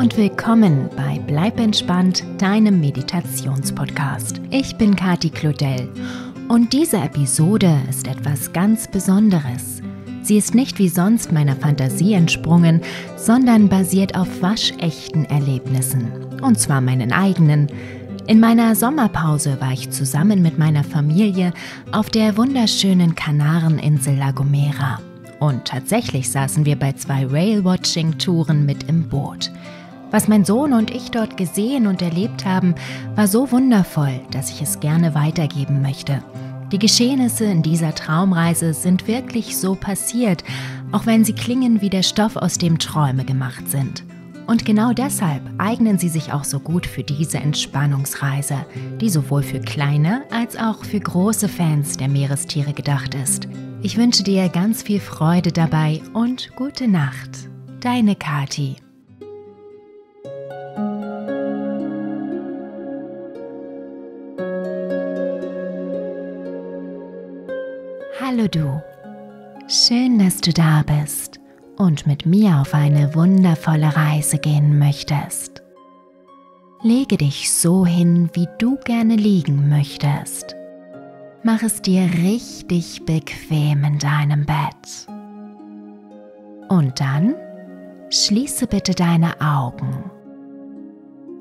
und willkommen bei Bleib entspannt, deinem Meditationspodcast. Ich bin Kati Claudel und diese Episode ist etwas ganz Besonderes. Sie ist nicht wie sonst meiner Fantasie entsprungen, sondern basiert auf waschechten Erlebnissen. Und zwar meinen eigenen. In meiner Sommerpause war ich zusammen mit meiner Familie auf der wunderschönen Kanareninsel La Gomera. Und tatsächlich saßen wir bei zwei Rail-Watching-Touren mit im Boot. Was mein Sohn und ich dort gesehen und erlebt haben, war so wundervoll, dass ich es gerne weitergeben möchte. Die Geschehnisse in dieser Traumreise sind wirklich so passiert, auch wenn sie klingen wie der Stoff, aus dem Träume gemacht sind. Und genau deshalb eignen sie sich auch so gut für diese Entspannungsreise, die sowohl für kleine als auch für große Fans der Meerestiere gedacht ist. Ich wünsche dir ganz viel Freude dabei und gute Nacht. Deine Kati. Hallo du. Schön, dass du da bist und mit mir auf eine wundervolle Reise gehen möchtest. Lege dich so hin, wie du gerne liegen möchtest Mach es dir richtig bequem in deinem Bett. Und dann schließe bitte deine Augen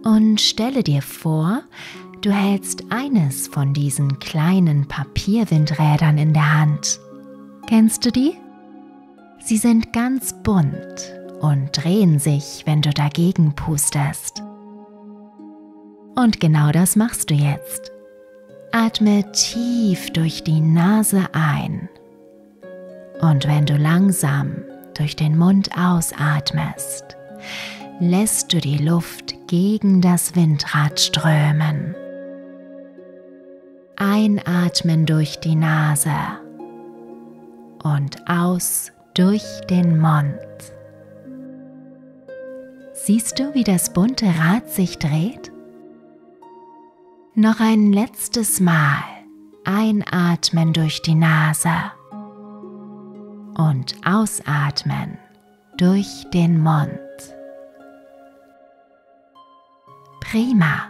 und stelle dir vor, du hältst eines von diesen kleinen Papierwindrädern in der Hand. Kennst du die? Sie sind ganz bunt und drehen sich, wenn du dagegen pustest. Und genau das machst du jetzt. Atme tief durch die Nase ein und wenn du langsam durch den Mund ausatmest, lässt du die Luft gegen das Windrad strömen. Einatmen durch die Nase und aus durch den Mund. Siehst du, wie das bunte Rad sich dreht? Noch ein letztes Mal einatmen durch die Nase und ausatmen durch den Mund. Prima.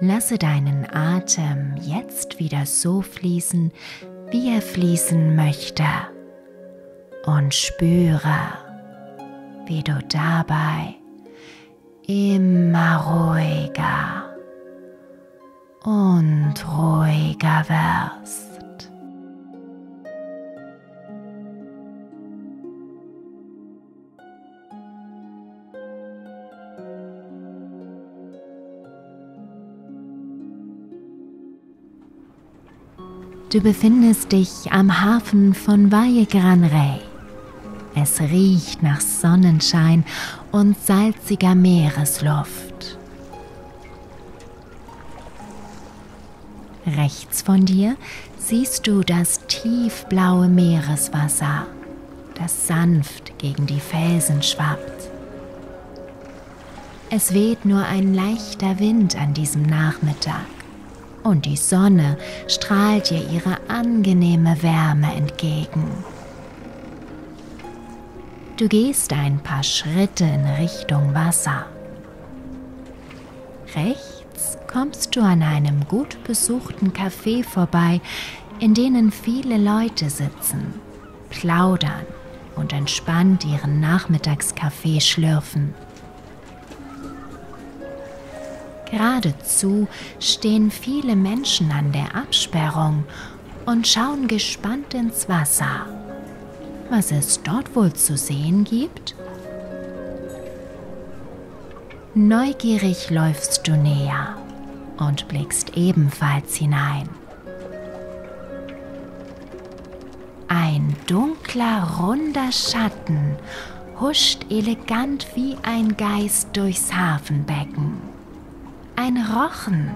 Lasse deinen Atem jetzt wieder so fließen, wie er fließen möchte und spüre, wie du dabei immer ruhiger und ruhiger wirst. Du befindest dich am Hafen von Valle Gran Rey. Es riecht nach Sonnenschein und salziger Meeresluft. Rechts von dir siehst du das tiefblaue Meereswasser, das sanft gegen die Felsen schwappt. Es weht nur ein leichter Wind an diesem Nachmittag und die Sonne strahlt dir ihre angenehme Wärme entgegen. Du gehst ein paar Schritte in Richtung Wasser. Rechts kommst du an einem gut besuchten Café vorbei, in denen viele Leute sitzen, plaudern und entspannt ihren Nachmittagskaffee schlürfen. Geradezu stehen viele Menschen an der Absperrung und schauen gespannt ins Wasser was es dort wohl zu sehen gibt? Neugierig läufst du näher und blickst ebenfalls hinein. Ein dunkler, runder Schatten huscht elegant wie ein Geist durchs Hafenbecken. Ein Rochen.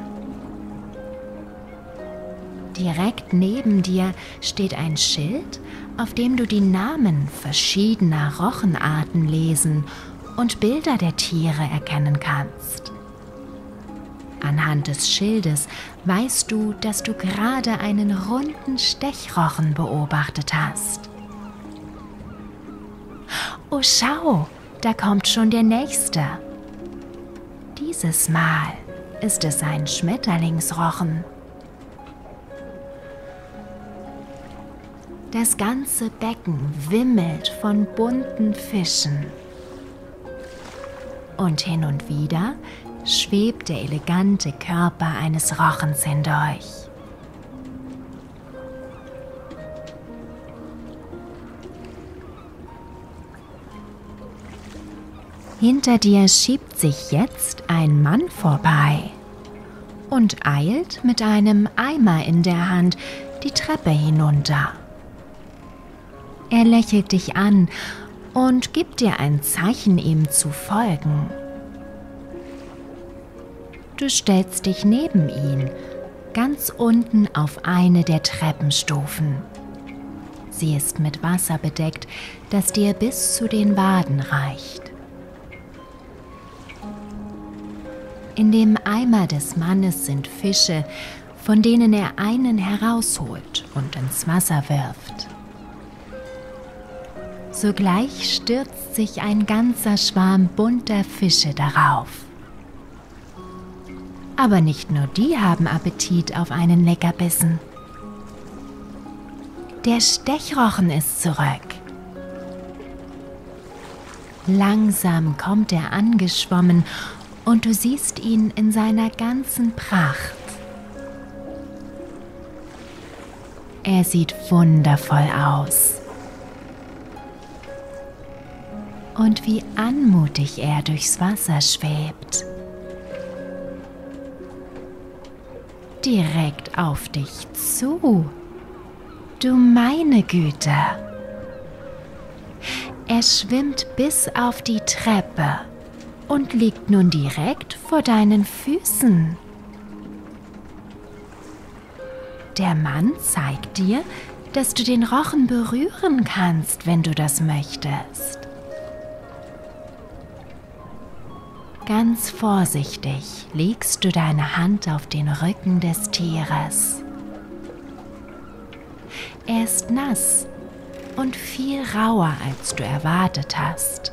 Direkt neben dir steht ein Schild, auf dem du die Namen verschiedener Rochenarten lesen und Bilder der Tiere erkennen kannst. Anhand des Schildes weißt du, dass du gerade einen runden Stechrochen beobachtet hast. Oh, schau, da kommt schon der nächste. Dieses Mal ist es ein Schmetterlingsrochen. Das ganze Becken wimmelt von bunten Fischen. Und hin und wieder schwebt der elegante Körper eines Rochens hindurch. Hinter dir schiebt sich jetzt ein Mann vorbei und eilt mit einem Eimer in der Hand die Treppe hinunter. Er lächelt dich an und gibt dir ein Zeichen, ihm zu folgen. Du stellst dich neben ihn, ganz unten auf eine der Treppenstufen. Sie ist mit Wasser bedeckt, das dir bis zu den Waden reicht. In dem Eimer des Mannes sind Fische, von denen er einen herausholt und ins Wasser wirft. Sogleich stürzt sich ein ganzer Schwarm bunter Fische darauf. Aber nicht nur die haben Appetit auf einen Leckerbissen. Der Stechrochen ist zurück. Langsam kommt er angeschwommen und du siehst ihn in seiner ganzen Pracht. Er sieht wundervoll aus. Und wie anmutig er durchs Wasser schwebt. Direkt auf dich zu. Du meine Güte. Er schwimmt bis auf die Treppe und liegt nun direkt vor deinen Füßen. Der Mann zeigt dir, dass du den Rochen berühren kannst, wenn du das möchtest. Ganz vorsichtig legst du deine Hand auf den Rücken des Tieres. Er ist nass und viel rauer, als du erwartet hast.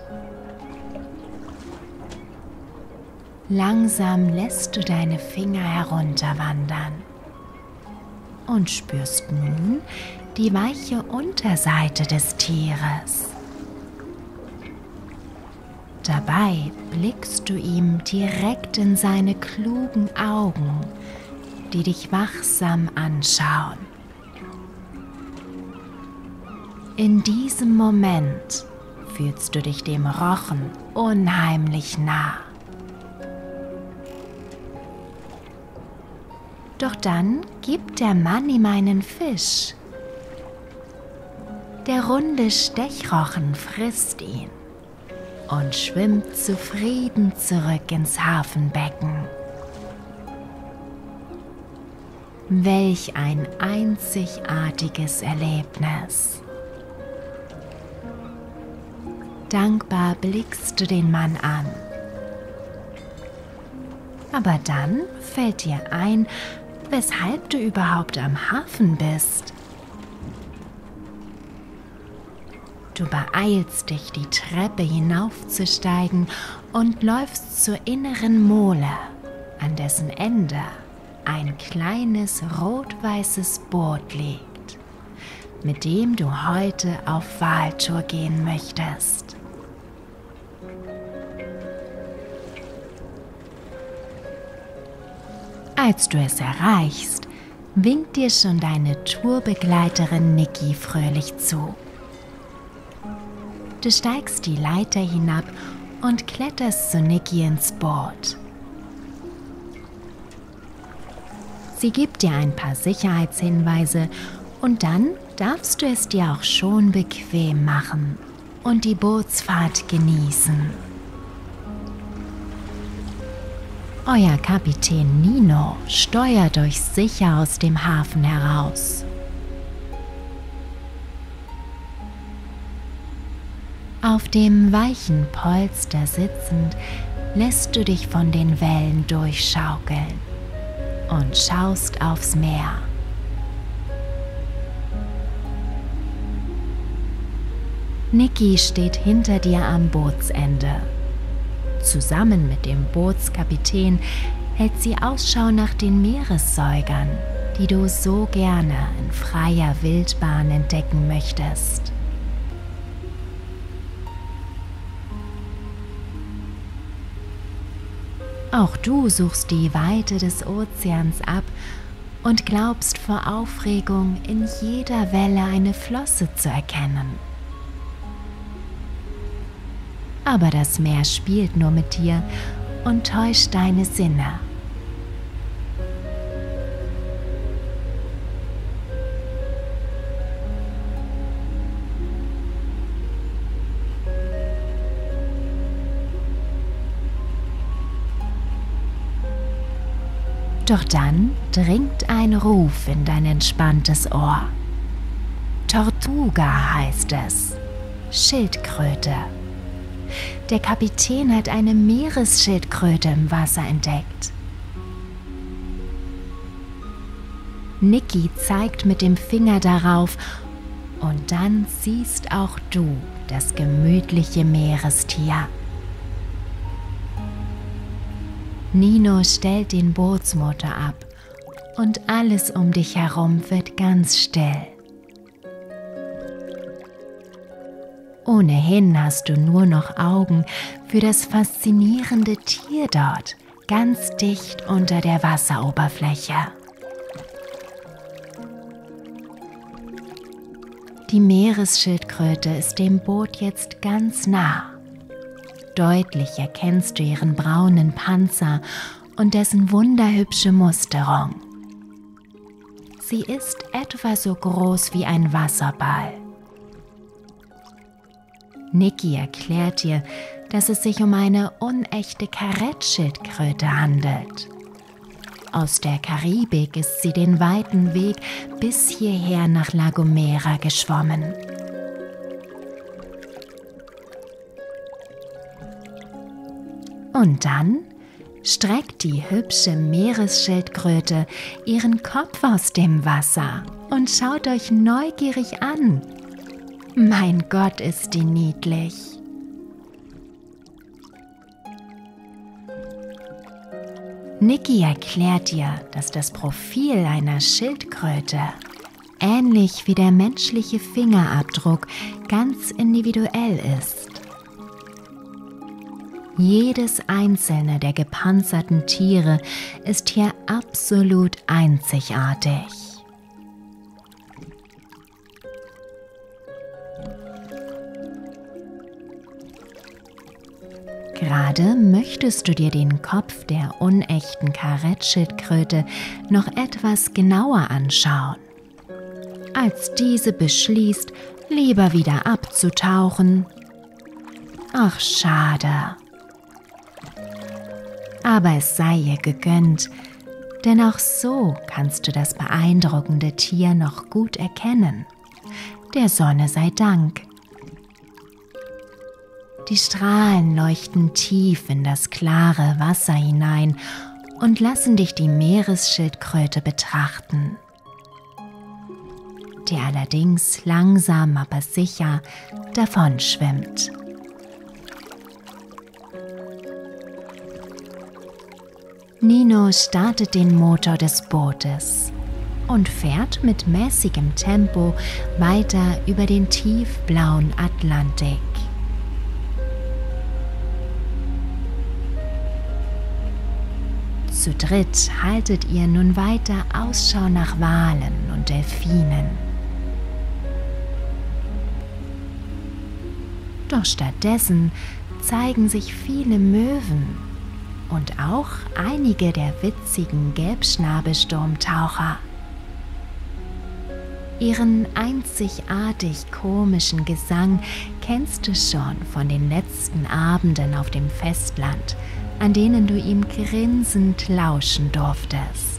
Langsam lässt du deine Finger herunterwandern und spürst nun die weiche Unterseite des Tieres. Dabei blickst du ihm direkt in seine klugen Augen, die dich wachsam anschauen. In diesem Moment fühlst du dich dem Rochen unheimlich nah. Doch dann gibt der Mann ihm einen Fisch. Der runde Stechrochen frisst ihn und schwimmt zufrieden zurück ins Hafenbecken. Welch ein einzigartiges Erlebnis. Dankbar blickst du den Mann an. Aber dann fällt dir ein, weshalb du überhaupt am Hafen bist. Du beeilst dich, die Treppe hinaufzusteigen und läufst zur inneren Mole, an dessen Ende ein kleines rot-weißes Boot liegt, mit dem du heute auf Wahltour gehen möchtest. Als du es erreichst, winkt dir schon deine Tourbegleiterin Niki fröhlich zu. Du steigst die Leiter hinab und kletterst zu Niki ins Boot. Sie gibt dir ein paar Sicherheitshinweise und dann darfst du es dir auch schon bequem machen und die Bootsfahrt genießen. Euer Kapitän Nino steuert euch sicher aus dem Hafen heraus. Auf dem weichen Polster sitzend lässt du dich von den Wellen durchschaukeln und schaust aufs Meer. Niki steht hinter dir am Bootsende. Zusammen mit dem Bootskapitän hält sie Ausschau nach den Meeressäugern, die du so gerne in freier Wildbahn entdecken möchtest. Auch du suchst die Weite des Ozeans ab und glaubst vor Aufregung in jeder Welle eine Flosse zu erkennen. Aber das Meer spielt nur mit dir und täuscht deine Sinne. Doch dann dringt ein Ruf in dein entspanntes Ohr. Tortuga heißt es. Schildkröte. Der Kapitän hat eine Meeresschildkröte im Wasser entdeckt. Niki zeigt mit dem Finger darauf und dann siehst auch du das gemütliche Meerestier. Nino stellt den Bootsmotor ab und alles um dich herum wird ganz still. Ohnehin hast du nur noch Augen für das faszinierende Tier dort, ganz dicht unter der Wasseroberfläche. Die Meeresschildkröte ist dem Boot jetzt ganz nah. Deutlich erkennst du ihren braunen Panzer und dessen wunderhübsche Musterung. Sie ist etwa so groß wie ein Wasserball. Niki erklärt dir, dass es sich um eine unechte Karettschildkröte handelt. Aus der Karibik ist sie den weiten Weg bis hierher nach La Gomera geschwommen. Und dann streckt die hübsche Meeresschildkröte ihren Kopf aus dem Wasser und schaut euch neugierig an. Mein Gott, ist die niedlich. Niki erklärt dir, dass das Profil einer Schildkröte, ähnlich wie der menschliche Fingerabdruck, ganz individuell ist. Jedes einzelne der gepanzerten Tiere ist hier absolut einzigartig. Gerade möchtest du dir den Kopf der unechten Karettschildkröte noch etwas genauer anschauen. Als diese beschließt, lieber wieder abzutauchen. Ach, schade aber es sei ihr gegönnt, denn auch so kannst du das beeindruckende Tier noch gut erkennen. Der Sonne sei Dank. Die Strahlen leuchten tief in das klare Wasser hinein und lassen dich die Meeresschildkröte betrachten, die allerdings langsam aber sicher davonschwimmt. Nino startet den Motor des Bootes und fährt mit mäßigem Tempo weiter über den tiefblauen Atlantik. Zu dritt haltet ihr nun weiter Ausschau nach Walen und Delfinen. Doch stattdessen zeigen sich viele Möwen und auch einige der witzigen Gelbschnabelsturmtaucher. Ihren einzigartig komischen Gesang kennst du schon von den letzten Abenden auf dem Festland, an denen du ihm grinsend lauschen durftest.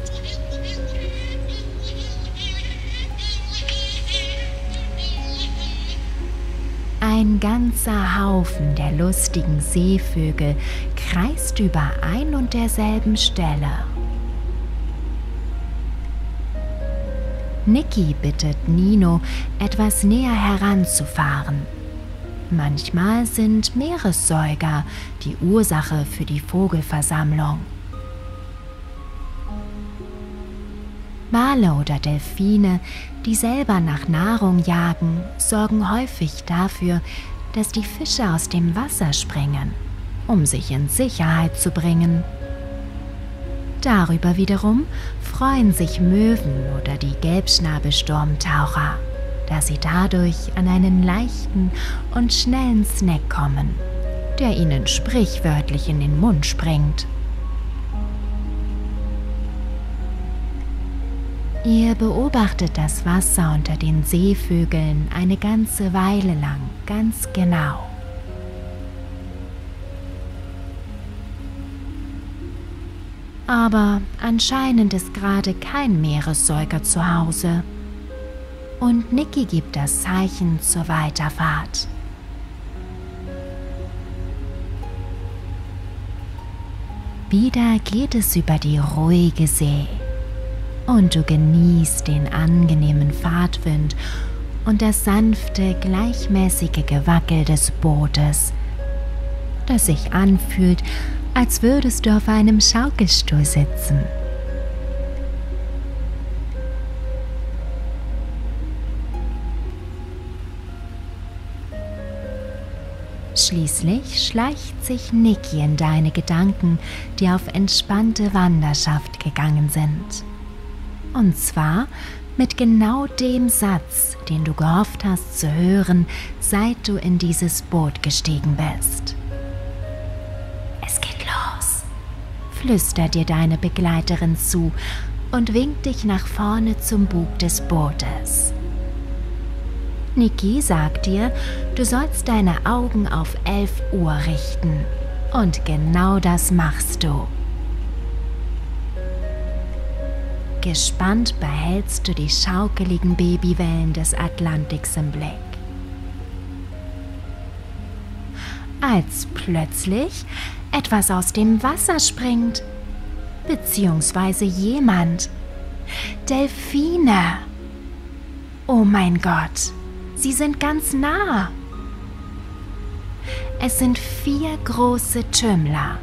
Ein ganzer Haufen der lustigen Seevögel kreist über ein und derselben Stelle. Niki bittet Nino, etwas näher heranzufahren. Manchmal sind Meeressäuger die Ursache für die Vogelversammlung. Wale oder Delfine, die selber nach Nahrung jagen, sorgen häufig dafür, dass die Fische aus dem Wasser springen, um sich in Sicherheit zu bringen. Darüber wiederum freuen sich Möwen oder die Gelbschnabelsturmtaucher, da sie dadurch an einen leichten und schnellen Snack kommen, der ihnen sprichwörtlich in den Mund springt. Ihr beobachtet das Wasser unter den Seevögeln eine ganze Weile lang ganz genau. Aber anscheinend ist gerade kein Meeressäuger zu Hause. Und Niki gibt das Zeichen zur Weiterfahrt. Wieder geht es über die ruhige See und du genießt den angenehmen Fahrtwind und das sanfte, gleichmäßige Gewackel des Bootes, das sich anfühlt, als würdest du auf einem Schaukelstuhl sitzen. Schließlich schleicht sich Niki in deine Gedanken, die auf entspannte Wanderschaft gegangen sind. Und zwar mit genau dem Satz, den du gehofft hast zu hören, seit du in dieses Boot gestiegen bist. Es geht los, flüstert dir deine Begleiterin zu und winkt dich nach vorne zum Bug des Bootes. Niki sagt dir, du sollst deine Augen auf 11 Uhr richten. Und genau das machst du. Gespannt behältst du die schaukeligen Babywellen des Atlantiks im Blick. Als plötzlich etwas aus dem Wasser springt, beziehungsweise jemand. Delfine. Oh mein Gott, sie sind ganz nah. Es sind vier große Tümmler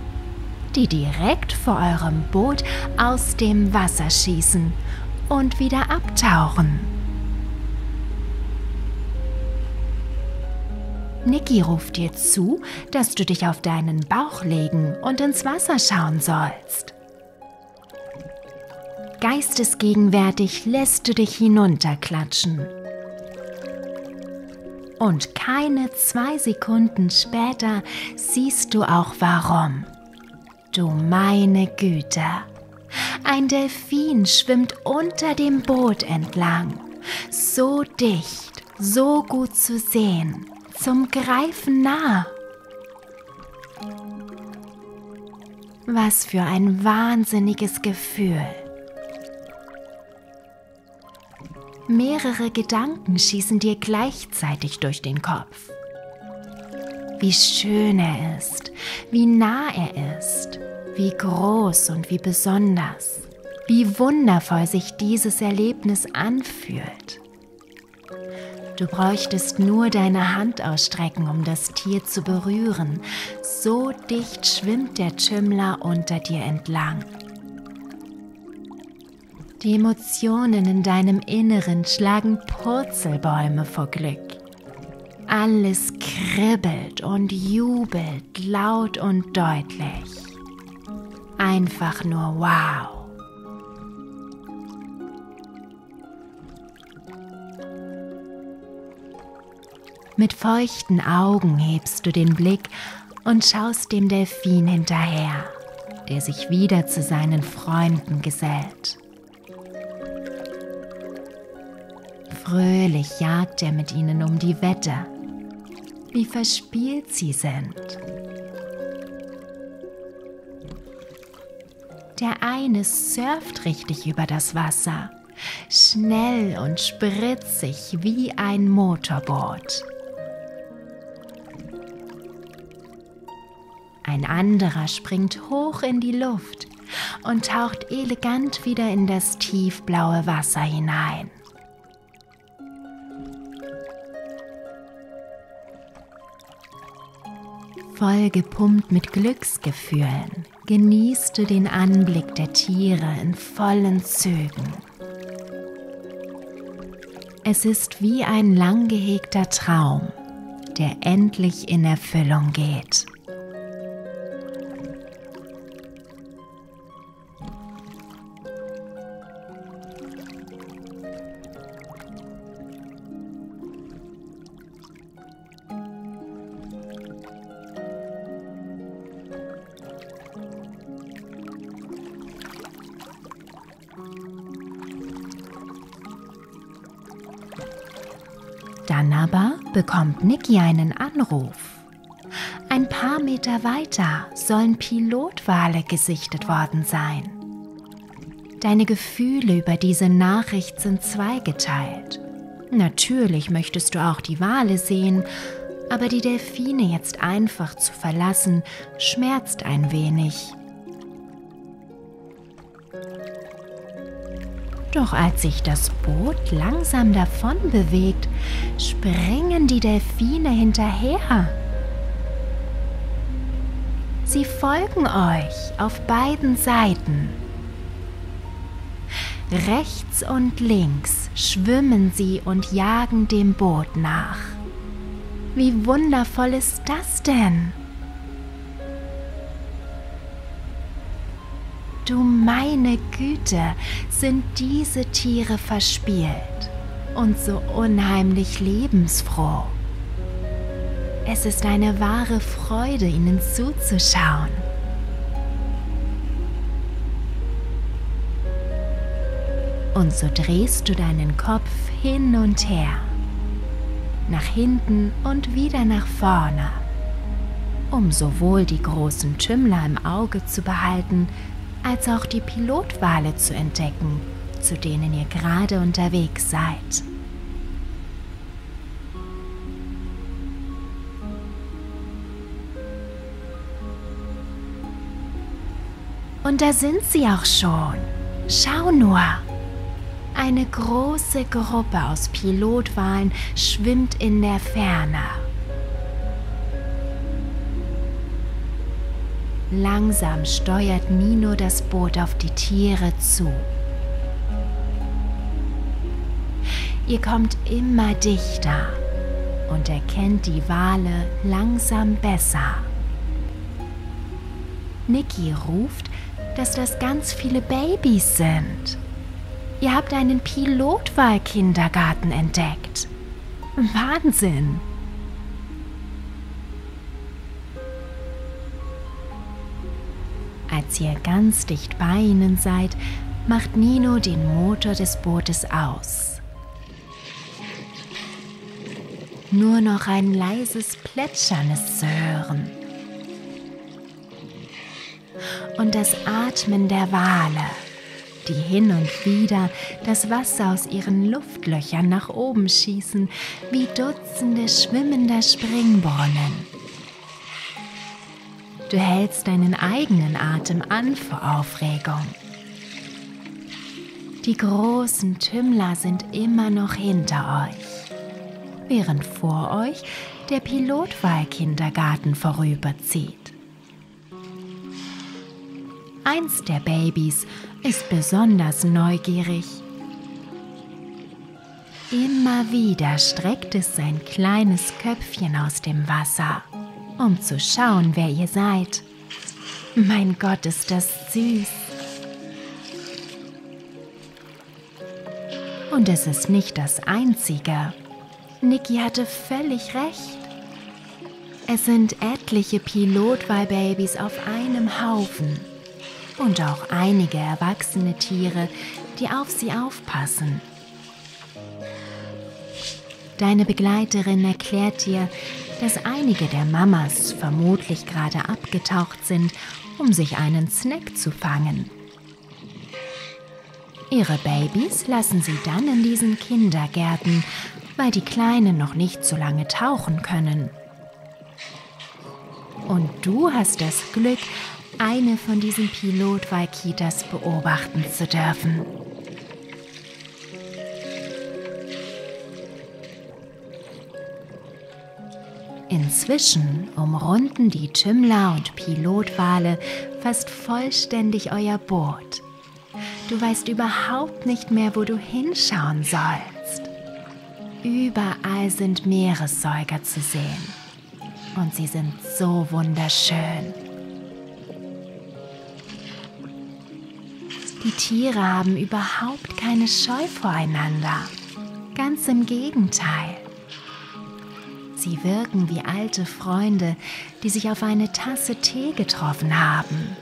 die direkt vor eurem Boot aus dem Wasser schießen und wieder abtauchen. Niki ruft dir zu, dass du dich auf deinen Bauch legen und ins Wasser schauen sollst. Geistesgegenwärtig lässt du dich hinunterklatschen. Und keine zwei Sekunden später siehst du auch warum. Du meine Güte. Ein Delfin schwimmt unter dem Boot entlang. So dicht, so gut zu sehen, zum Greifen nah. Was für ein wahnsinniges Gefühl. Mehrere Gedanken schießen dir gleichzeitig durch den Kopf. Wie schön er ist, wie nah er ist, wie groß und wie besonders, wie wundervoll sich dieses Erlebnis anfühlt. Du bräuchtest nur deine Hand ausstrecken, um das Tier zu berühren. So dicht schwimmt der Tümmler unter dir entlang. Die Emotionen in deinem Inneren schlagen Purzelbäume vor Glück. Alles kribbelt und jubelt laut und deutlich. Einfach nur wow. Mit feuchten Augen hebst du den Blick und schaust dem Delfin hinterher, der sich wieder zu seinen Freunden gesellt. Fröhlich jagt er mit ihnen um die Wette. Wie verspielt sie sind. Der eine surft richtig über das Wasser, schnell und spritzig wie ein Motorboot. Ein anderer springt hoch in die Luft und taucht elegant wieder in das tiefblaue Wasser hinein. Vollgepumpt mit Glücksgefühlen genießt du den Anblick der Tiere in vollen Zügen. Es ist wie ein lang gehegter Traum, der endlich in Erfüllung geht. Bekommt Niki einen Anruf. Ein paar Meter weiter sollen Pilotwale gesichtet worden sein. Deine Gefühle über diese Nachricht sind zweigeteilt. Natürlich möchtest du auch die Wale sehen, aber die Delfine jetzt einfach zu verlassen, schmerzt ein wenig. Doch als sich das Boot langsam davon bewegt, springen die Delfine hinterher. Sie folgen euch auf beiden Seiten. Rechts und links schwimmen sie und jagen dem Boot nach. Wie wundervoll ist das denn? Du meine Güte, sind diese Tiere verspielt und so unheimlich lebensfroh. Es ist eine wahre Freude, ihnen zuzuschauen. Und so drehst du deinen Kopf hin und her, nach hinten und wieder nach vorne, um sowohl die großen Tümmler im Auge zu behalten, als auch die Pilotwale zu entdecken, zu denen ihr gerade unterwegs seid. Und da sind sie auch schon. Schau nur. Eine große Gruppe aus Pilotwalen schwimmt in der Ferne. Langsam steuert Nino das Boot auf die Tiere zu. Ihr kommt immer dichter und erkennt die Wale langsam besser. Niki ruft, dass das ganz viele Babys sind. Ihr habt einen Pilotwahlkindergarten entdeckt. Wahnsinn! Als ihr ganz dicht bei ihnen seid, macht Nino den Motor des Bootes aus. Nur noch ein leises Plätschern ist zu hören. Und das Atmen der Wale, die hin und wieder das Wasser aus ihren Luftlöchern nach oben schießen, wie Dutzende schwimmender Springbrunnen. Du hältst deinen eigenen Atem an vor Aufregung. Die großen Tümmler sind immer noch hinter euch, während vor euch der Pilotwahlkindergarten vorüberzieht. Eins der Babys ist besonders neugierig. Immer wieder streckt es sein kleines Köpfchen aus dem Wasser um zu schauen, wer ihr seid. Mein Gott, ist das süß. Und es ist nicht das Einzige. Niki hatte völlig recht. Es sind etliche Pilotwahlbabys auf einem Haufen und auch einige erwachsene Tiere, die auf sie aufpassen. Deine Begleiterin erklärt dir, dass einige der Mamas vermutlich gerade abgetaucht sind, um sich einen Snack zu fangen. Ihre Babys lassen sie dann in diesen Kindergärten, weil die Kleinen noch nicht so lange tauchen können. Und du hast das Glück, eine von diesen Pilot-Waikitas beobachten zu dürfen. Inzwischen umrunden die Tümmler und Pilotwale fast vollständig euer Boot. Du weißt überhaupt nicht mehr, wo du hinschauen sollst. Überall sind Meeressäuger zu sehen. Und sie sind so wunderschön. Die Tiere haben überhaupt keine Scheu voreinander. Ganz im Gegenteil. Sie wirken wie alte Freunde, die sich auf eine Tasse Tee getroffen haben.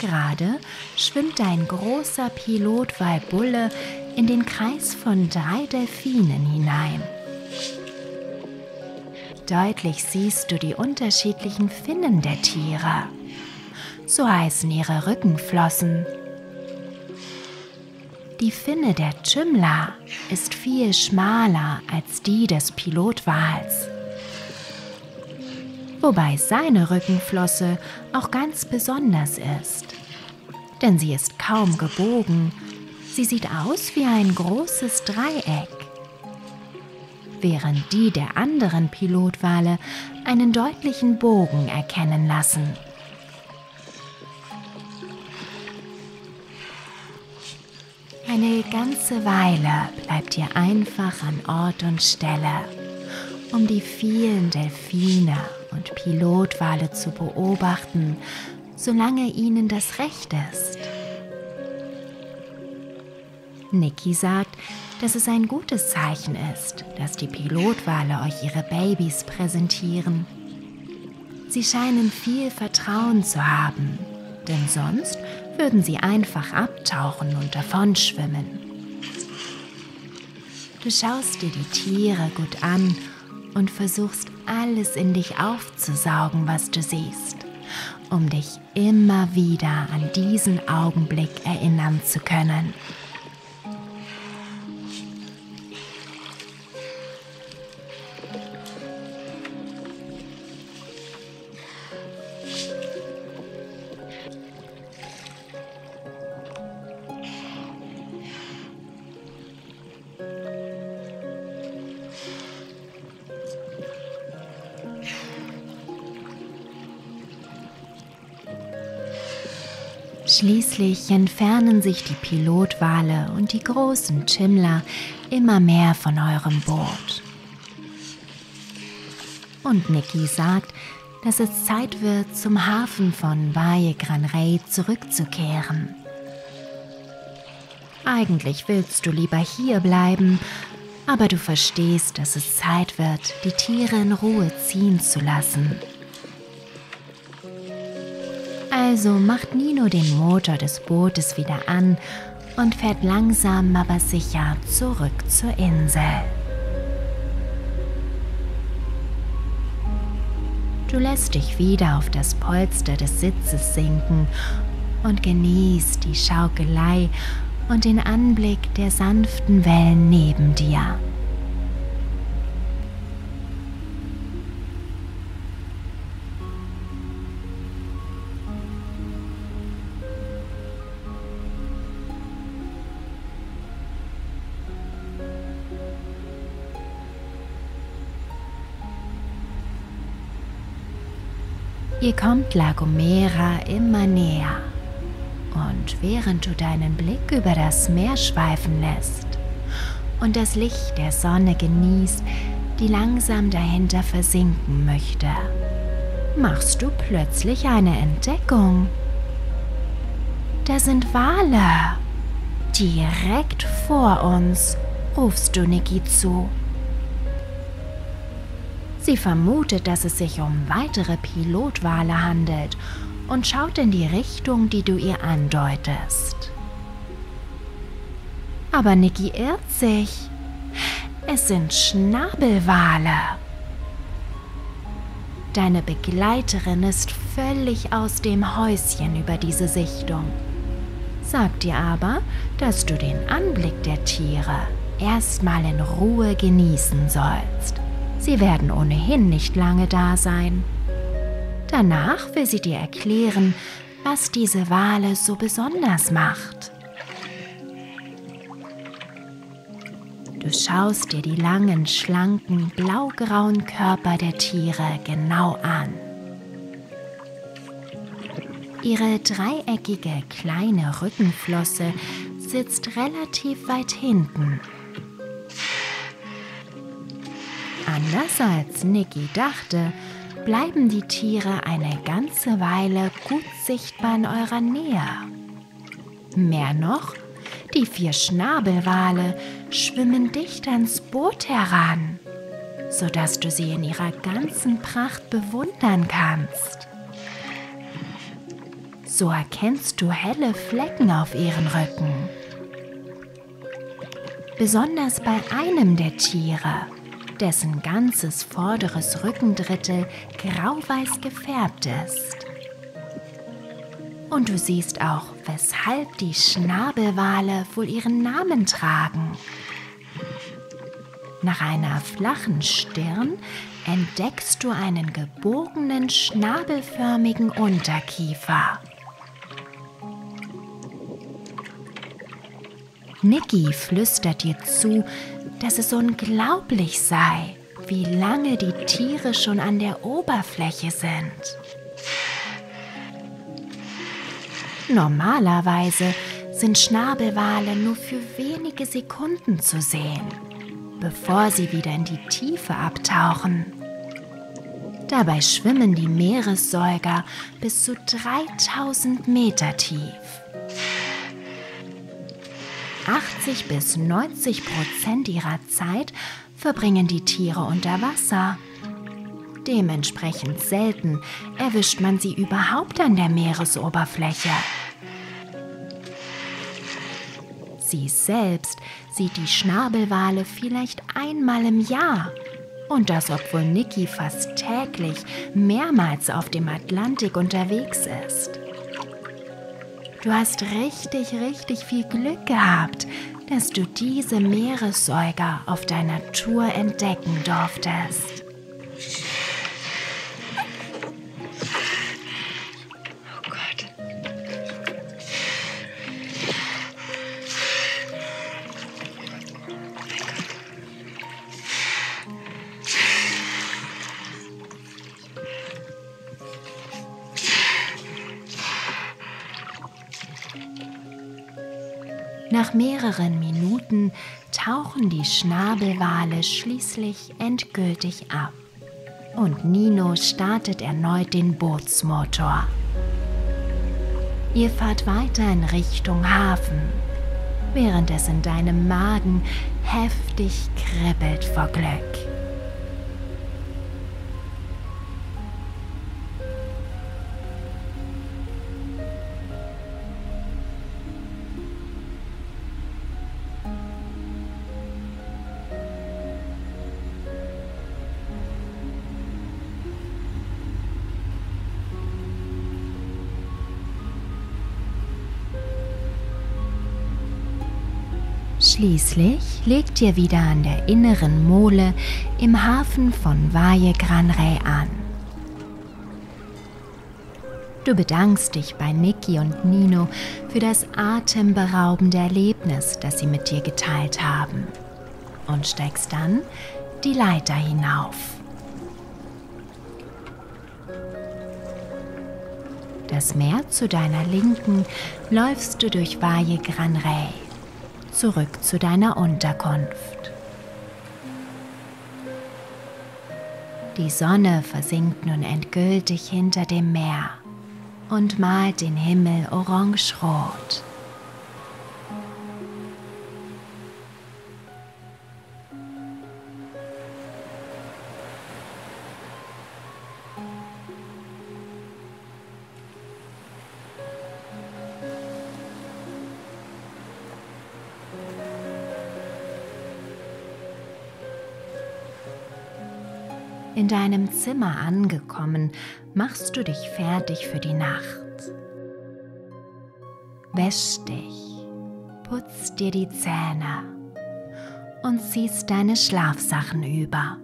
Gerade schwimmt ein großer Pilotwalbulle in den Kreis von drei Delfinen hinein. Deutlich siehst du die unterschiedlichen Finnen der Tiere. So heißen ihre Rückenflossen. Die Finne der Tschümmler ist viel schmaler als die des Pilotwals. Wobei seine Rückenflosse auch ganz besonders ist. Denn sie ist kaum gebogen, sie sieht aus wie ein großes Dreieck. Während die der anderen Pilotwale einen deutlichen Bogen erkennen lassen. Eine ganze Weile bleibt ihr einfach an Ort und Stelle, um die vielen Delfine und Pilotwale zu beobachten, solange ihnen das recht ist. Niki sagt, dass es ein gutes Zeichen ist, dass die Pilotwale euch ihre Babys präsentieren. Sie scheinen viel Vertrauen zu haben, denn sonst würden sie einfach abtauchen und davonschwimmen. Du schaust dir die Tiere gut an und versuchst alles in dich aufzusaugen, was du siehst, um dich immer wieder an diesen Augenblick erinnern zu können. Schließlich entfernen sich die Pilotwale und die großen Chimler immer mehr von eurem Boot. Und Niki sagt, dass es Zeit wird, zum Hafen von Valle Gran Rey zurückzukehren. Eigentlich willst du lieber hier bleiben, aber du verstehst, dass es Zeit wird, die Tiere in Ruhe ziehen zu lassen. Also macht Nino den Motor des Bootes wieder an und fährt langsam aber sicher zurück zur Insel. Du lässt dich wieder auf das Polster des Sitzes sinken und genießt die Schaukelei und den Anblick der sanften Wellen neben dir. Ihr kommt La Gomera immer näher. Und während du deinen Blick über das Meer schweifen lässt und das Licht der Sonne genießt, die langsam dahinter versinken möchte, machst du plötzlich eine Entdeckung. Da sind Wale. Direkt vor uns, rufst du Niki zu. Sie vermutet, dass es sich um weitere Pilotwale handelt und schaut in die Richtung, die du ihr andeutest. Aber Niki irrt sich. Es sind Schnabelwale. Deine Begleiterin ist völlig aus dem Häuschen über diese Sichtung, sagt dir aber, dass du den Anblick der Tiere erstmal in Ruhe genießen sollst. Sie werden ohnehin nicht lange da sein. Danach will sie dir erklären, was diese Wale so besonders macht. Du schaust dir die langen, schlanken, blaugrauen Körper der Tiere genau an. Ihre dreieckige kleine Rückenflosse sitzt relativ weit hinten. Anders als Nicky dachte, bleiben die Tiere eine ganze Weile gut sichtbar in eurer Nähe. Mehr noch, die vier Schnabelwale schwimmen dicht ans Boot heran, sodass du sie in ihrer ganzen Pracht bewundern kannst. So erkennst du helle Flecken auf ihren Rücken. Besonders bei einem der Tiere, dessen ganzes vorderes Rückendrittel grauweiß gefärbt ist. Und du siehst auch, weshalb die Schnabelwale wohl ihren Namen tragen. Nach einer flachen Stirn entdeckst du einen gebogenen, schnabelförmigen Unterkiefer. Niki flüstert dir zu, dass es unglaublich sei, wie lange die Tiere schon an der Oberfläche sind. Normalerweise sind Schnabelwale nur für wenige Sekunden zu sehen, bevor sie wieder in die Tiefe abtauchen. Dabei schwimmen die Meeressäuger bis zu 3000 Meter tief. 80 bis 90 Prozent ihrer Zeit verbringen die Tiere unter Wasser. Dementsprechend selten erwischt man sie überhaupt an der Meeresoberfläche. Sie selbst sieht die Schnabelwale vielleicht einmal im Jahr. Und das, obwohl Niki fast täglich mehrmals auf dem Atlantik unterwegs ist. Du hast richtig, richtig viel Glück gehabt, dass du diese Meeressäuger auf deiner Tour entdecken durftest. Mehreren Minuten tauchen die Schnabelwale schließlich endgültig ab und Nino startet erneut den Bootsmotor. Ihr fahrt weiter in Richtung Hafen, während es in deinem Magen heftig kribbelt vor Glück. Schließlich legt ihr wieder an der inneren Mole im Hafen von Valle Gran Rey an. Du bedankst dich bei Niki und Nino für das atemberaubende Erlebnis, das sie mit dir geteilt haben und steigst dann die Leiter hinauf. Das Meer zu deiner Linken läufst du durch Valle Gran Rey zurück zu deiner Unterkunft. Die Sonne versinkt nun endgültig hinter dem Meer und malt den Himmel orange-rot. In deinem Zimmer angekommen, machst du dich fertig für die Nacht. Wäsch dich, putzt dir die Zähne und ziehst deine Schlafsachen über.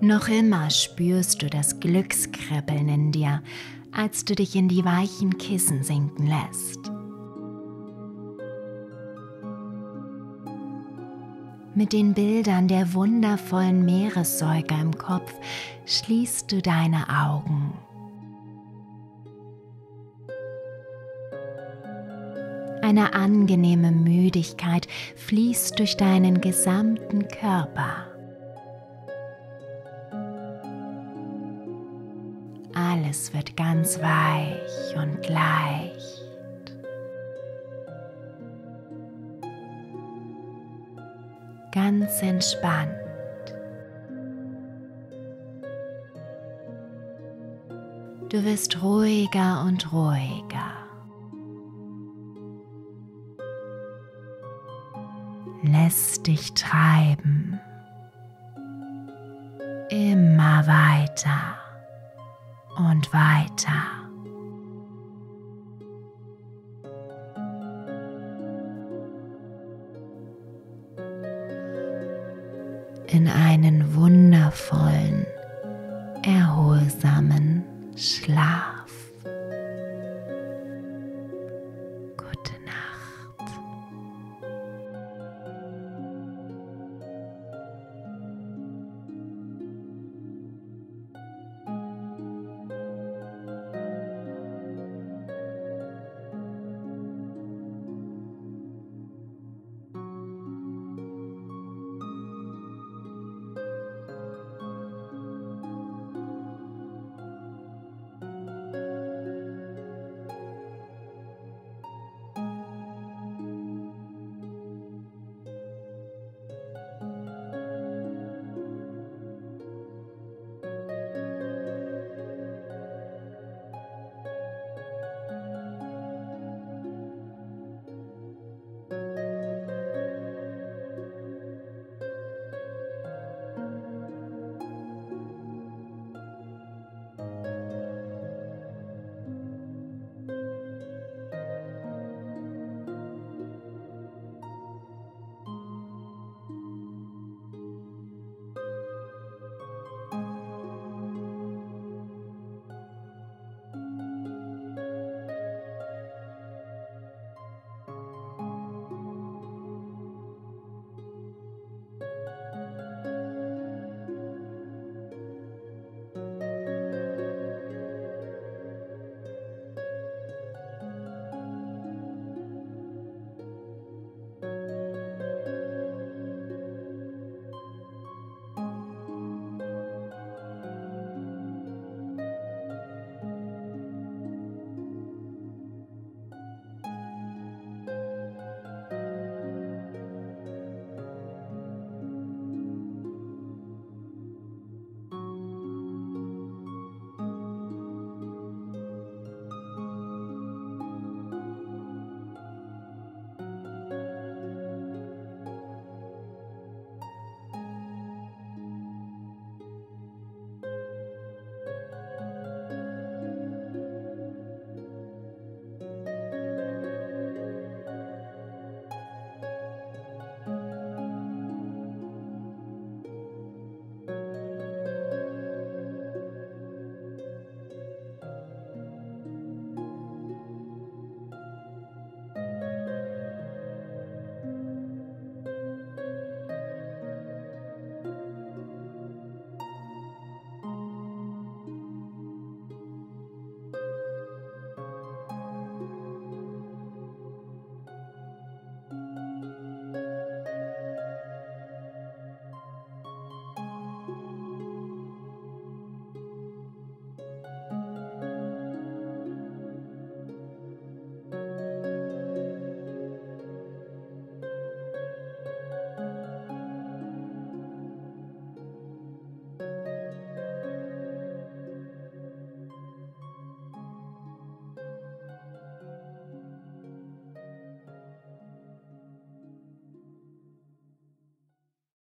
Noch immer spürst du das Glückskribbeln in dir, als du dich in die weichen Kissen sinken lässt. Mit den Bildern der wundervollen Meeressäuger im Kopf schließt du deine Augen. Eine angenehme Müdigkeit fließt durch deinen gesamten Körper. Alles wird ganz weich und leicht. Ganz entspannt. Du wirst ruhiger und ruhiger. Lässt dich treiben. Immer weiter und weiter. In einen wundervollen, erholsamen Schlaf.